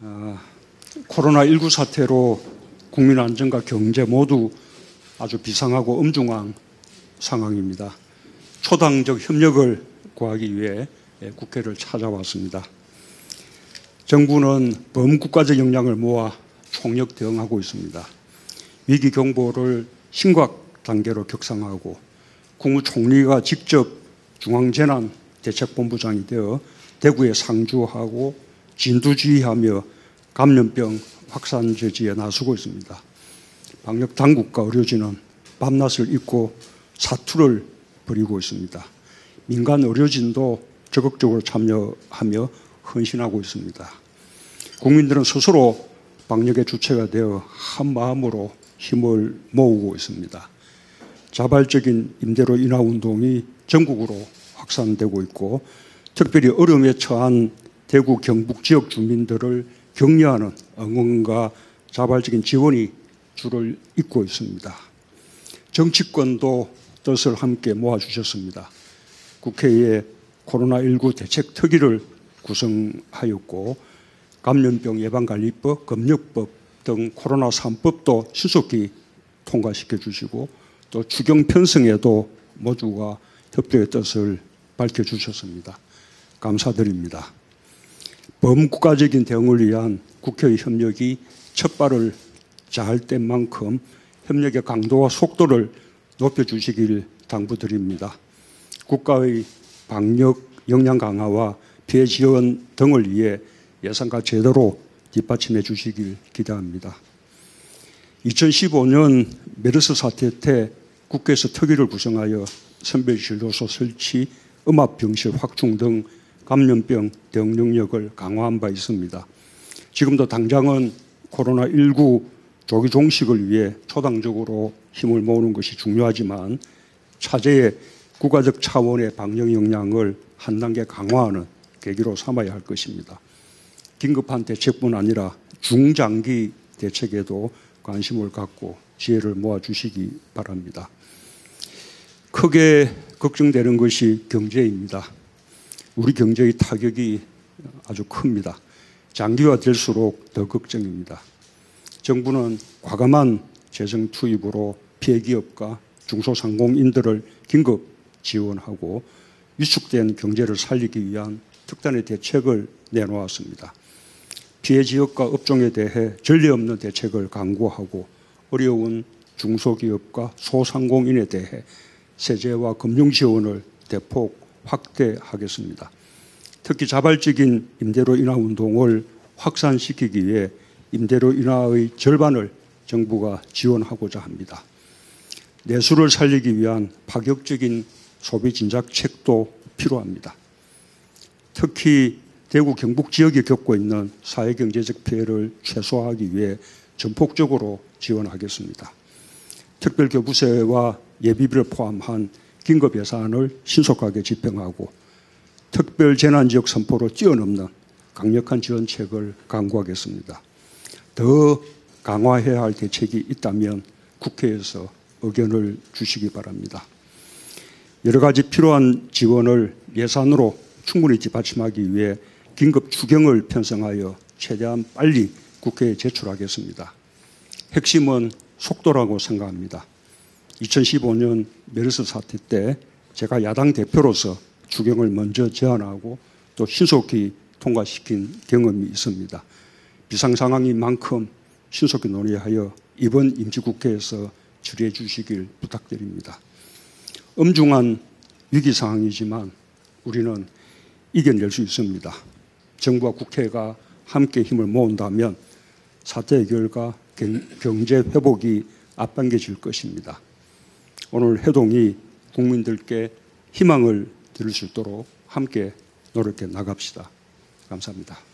아, 코로나19 사태로 국민 안전과 경제 모두 아주 비상하고 엄중한 상황입니다. 초당적 협력을 구하기 위해 예, 국회를 찾아왔습니다. 정부는 범국가적 역량을 모아 총력 대응하고 있습니다. 위기 경보를 심각 단계로 격상하고 국무총리가 직접 중앙재난대책본부장이 되어 대구에 상주하고 진두지휘하며 감염병 확산 저지에 나서고 있습니다. 방역 당국과 의료진은 밤낮을 잇고 사투를 벌이고 있습니다. 민간 의료진도 적극적으로 참여하며 헌신하고 있습니다. 국민들은 스스로 방역의 주체가 되어 한 마음으로 힘을 모으고 있습니다. 자발적인 임대로 인하 운동이 전국으로 확산되고 있고 특별히 어려움에 처한 대구 경북 지역 주민들을 격려하는 응원과 자발적인 지원이 줄을 잇고 있습니다. 정치권도 뜻을 함께 모아주셨습니다. 국회에 코로나19 대책 특위를 구성하였고 감염병 예방관리법, 검역법 등 코로나 3법도 신속히 통과시켜 주시고 또 추경 편성에도 모두가 협조의 뜻을 밝혀 주셨습니다. 감사드립니다. 범국가적인 대응을 위한 국회의 협력이 첫 발을 잘 뗀 만큼 협력의 강도와 속도를 높여주시길 당부드립니다. 국가의 방역 역량 강화와 피해 지원 등을 위해 예산과 제대로 뒷받침해 주시길 기대합니다. 2015년 메르스 사태 때 국회에서 특위를 구성하여 선별진료소 설치, 음압병실 확충 등 감염병 대응 능력을 강화한 바 있습니다. 지금도 당장은 코로나19 조기 종식을 위해 초당적으로 힘을 모으는 것이 중요하지만 차제의 국가적 차원의 방역 역량을 한 단계 강화하는 계기로 삼아야 할 것입니다. 긴급한 대책뿐 아니라 중장기 대책에도 관심을 갖고 지혜를 모아 주시기 바랍니다. 크게 걱정되는 것이 경제입니다. 우리 경제의 타격이 아주 큽니다. 장기화될수록 더 걱정입니다. 정부는 과감한 재정 투입으로 피해 기업과 중소상공인들을 긴급 지원하고 위축된 경제를 살리기 위한 특단의 대책을 내놓았습니다. 피해 지역과 업종에 대해 전례 없는 대책을 강구하고 어려운 중소기업과 소상공인에 대해 세제와 금융 지원을 대폭 확대하겠습니다. 특히 자발적인 임대료 인하 운동을 확산시키기 위해 임대료 인하의 절반을 정부가 지원하고자 합니다. 내수를 살리기 위한 파격적인 소비 진작책도 필요합니다. 특히 대구 경북 지역이 겪고 있는 사회경제적 피해를 최소화하기 위해 전폭적으로 지원하겠습니다. 특별교부세와 예비비를 포함한 긴급 예산을 신속하게 집행하고 특별 재난 지역 선포로 뛰어넘는 강력한 지원책을 강구하겠습니다. 더 강화해야 할 대책이 있다면 국회에서 의견을 주시기 바랍니다. 여러 가지 필요한 지원을 예산으로 충분히 뒷받침하기 위해 긴급 추경을 편성하여 최대한 빨리 국회에 제출하겠습니다. 핵심은 속도라고 생각합니다. 2015년 메르스 사태 때 제가 야당 대표로서 추경을 먼저 제안하고 또 신속히 통과시킨 경험이 있습니다. 비상 상황인 만큼 신속히 논의하여 이번 임시국회에서 처리해 주시길 부탁드립니다. 엄중한 위기 상황이지만 우리는 이겨낼 수 있습니다. 정부와 국회가 함께 힘을 모은다면 사태 해결과 경제 회복이 앞당겨질 것입니다. 오늘 회동이 국민들께 희망을 드릴 수 있도록 함께 노력해 나갑시다. 감사합니다.